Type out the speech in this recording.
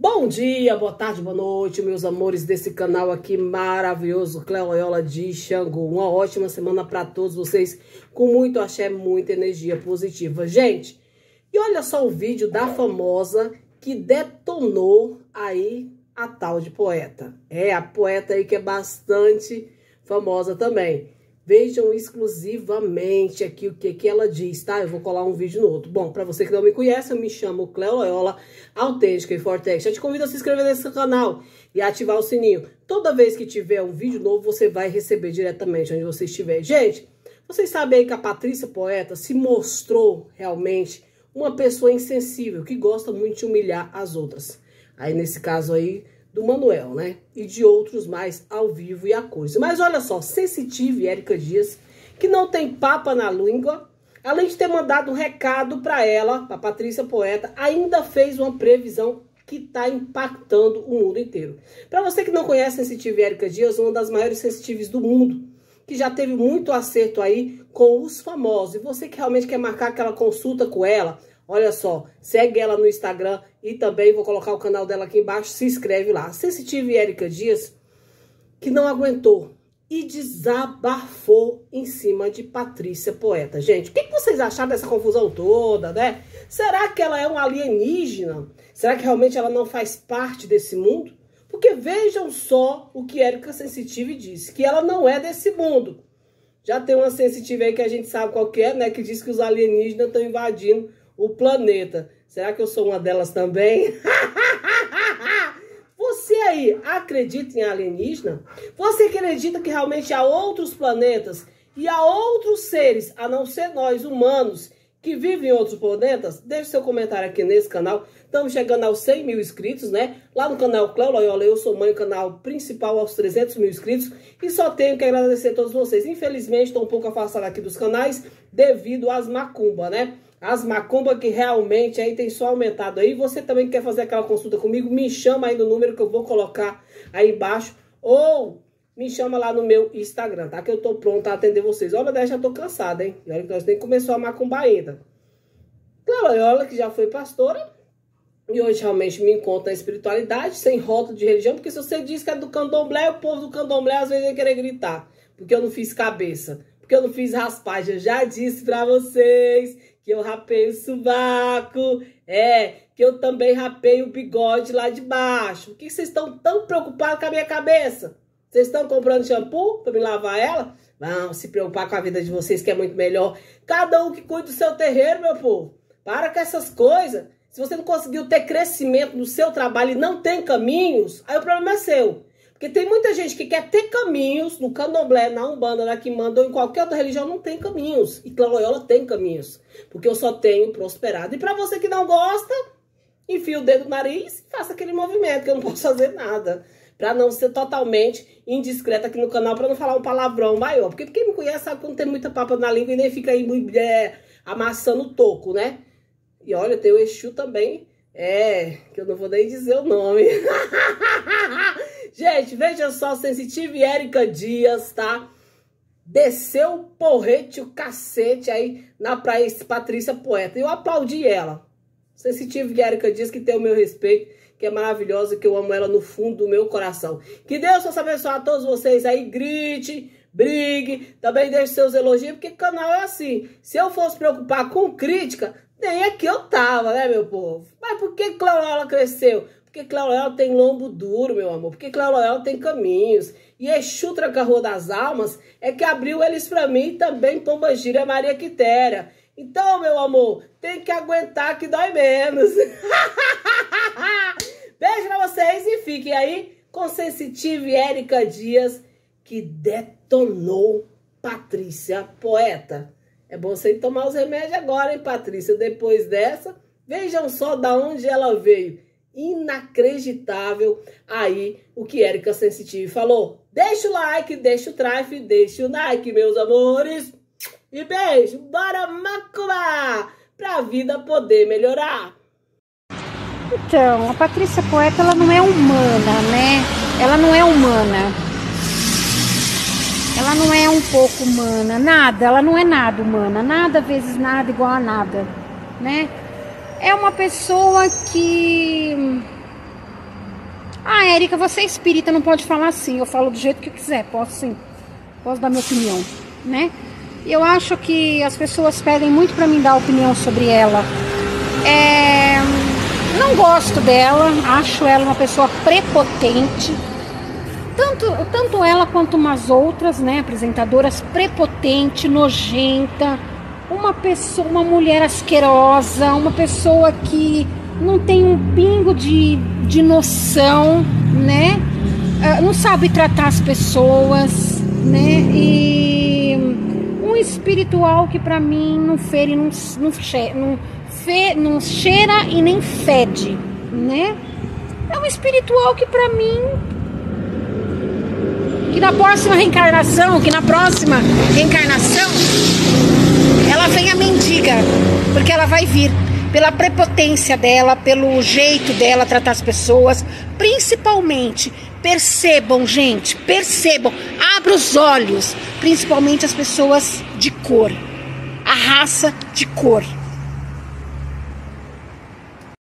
Bom dia, boa tarde, boa noite, meus amores desse canal aqui maravilhoso, Cleoiola de Xangô. Uma ótima semana para todos vocês, com muito axé, muita energia positiva. Gente, e olha só o vídeo da famosa que detonou aí a tal de poeta. É, a poeta aí que é bastante famosa também. Vejam exclusivamente aqui o que, que ela diz, tá? Eu vou colar um vídeo no outro. Bom, para você que não me conhece, eu me chamo Cleo Loyola, autêntica e Fortex. Já te convido a se inscrever nesse canal e ativar o sininho. Toda vez que tiver um vídeo novo, você vai receber diretamente onde você estiver. Gente, vocês sabem aí que a Patrícia Poeta se mostrou realmente uma pessoa insensível, que gosta muito de humilhar as outras. Aí, nesse caso aí, do Manuel, né? E de outros mais ao vivo e a coisa. Mas olha só, Sensitive Érica Dias, que não tem papa na língua, além de ter mandado um recado para ela, para Patrícia Poeta, ainda fez uma previsão que está impactando o mundo inteiro. Para você que não conhece Sensitive Érica Dias, uma das maiores sensitives do mundo, que já teve muito acerto aí com os famosos. E você que realmente quer marcar aquela consulta com ela, Olha só, segue ela no Instagram e também vou colocar o canal dela aqui embaixo, se inscreve lá. Sensitive Érica Dias, que não aguentou e desabafou em cima de Patrícia Poeta. Gente, o que, vocês acharam dessa confusão toda, né? Será que ela é um alienígena? Será que realmente ela não faz parte desse mundo? Porque vejam só o que Érica Sensitive disse, que ela não é desse mundo. Já tem uma sensitiva aí que a gente sabe qual que é, né? Que diz que os alienígenas estão invadindo o planeta. Será que eu sou uma delas também? Você aí acredita em alienígena? Você acredita que realmente há outros planetas e há outros seres, a não ser nós humanos, que vivem em outros planetas? Deixe seu comentário aqui nesse canal. Estamos chegando aos 100 mil inscritos, né? Lá no canal Cléo Loyola, eu sou mãe, canal principal aos 300 mil inscritos. E só tenho que agradecer a todos vocês. Infelizmente, estou um pouco afastado aqui dos canais devido às macumba, né? As macumbas que realmente aí tem só aumentado aí. Você também quer fazer aquela consulta comigo? Me chama aí no número que eu vou colocar aí embaixo. Ou me chama lá no meu Instagram, tá? Que eu tô pronta a atender vocês. Olha, eu já tô cansada, hein? E olha que nós nem começou a macumba ainda. Claro, olha que já foi pastora. E hoje realmente me encontro na espiritualidade, sem rótulo de religião. Porque se você diz que é do candomblé, o povo do candomblé às vezes vai querer gritar. Porque eu não fiz cabeça. Porque eu não fiz raspagem. Eu já disse pra vocês que eu rapei o sovaco, é, que eu também rapei o bigode lá de baixo. Por que vocês estão tão preocupados com a minha cabeça? Vocês estão comprando shampoo para me lavar ela? Não, se preocupar com a vida de vocês que é muito melhor. Cada um que cuida do seu terreiro, meu povo. Para com essas coisas. Se você não conseguiu ter crescimento no seu trabalho e não tem caminhos, aí o problema é seu. Porque tem muita gente que quer ter caminhos no candomblé, na umbanda, na quimbanda ou em qualquer outra religião, não tem caminhos. E Claloyola tem caminhos. Porque eu só tenho prosperado. E para você que não gosta, enfie o dedo no nariz e faça aquele movimento, que eu não posso fazer nada. Pra não ser totalmente indiscreta aqui no canal, pra não falar um palavrão maior. Porque quem me conhece sabe que não tem muita papa na língua e nem fica aí é, amassando o toco, né? E olha, tem o Exu também, é, que eu não vou nem dizer o nome. Gente, veja só, Sensitive Érica Dias, tá? Desceu o porrete, o cacete aí na praia Patrícia Poeta. Eu aplaudi ela. Sensitive Érica Dias, que tem o meu respeito, que é maravilhosa, que eu amo ela no fundo do meu coração. Que Deus possa abençoar a todos vocês aí, grite, brigue, também deixe seus elogios, porque canal é assim. Se eu fosse preocupar com crítica, nem aqui eu tava, né, meu povo? Mas por que Cleola cresceu? Porque Cleoel tem lombo duro, meu amor. Porque Cleoel tem caminhos. E Exu Tranca-Rua das Almas é que abriu eles para mim também Pombagira Maria Quitéria. Então, meu amor, tem que aguentar que dói menos. Beijo pra vocês e fiquem aí com Sensitive Érica Dias, que detonou Patrícia Poeta. É bom você tomar os remédios agora, hein, Patrícia? Depois dessa, vejam só da onde ela veio inacreditável aí o que Erika Sensitive falou. Deixa o like, deixa o trife, deixa o like, meus amores. E beijo, bora macuar pra vida poder melhorar. Então, a Patrícia Poeta, ela não é humana, né? Ela não é humana. Ela não é um pouco humana, nada, ela não é nada humana, nada vezes nada igual a nada, né? É uma pessoa que Érica, você é espírita, não pode falar assim. Eu falo do jeito que quiser, posso sim. Posso dar minha opinião, né? Eu acho que as pessoas pedem muito para mim dar opinião sobre ela. É... Não gosto dela, acho ela uma pessoa prepotente. Tanto, tanto ela quanto umas outras, né, apresentadoras prepotente, nojenta, uma pessoa, uma mulher asquerosa, uma pessoa que não tem um pingo de, de noção, né? Uh, não sabe tratar as pessoas, né? E um espiritual que para mim não fere, não, não, não, fe, não cheira e nem fede, né? É um espiritual que para mim que na próxima reencarnação, que na próxima reencarnação ela venha mendiga, porque ela vai vir pela prepotência dela, pelo jeito dela tratar as pessoas, principalmente percebam, gente, percebam, abra os olhos, principalmente as pessoas de cor, a raça de cor.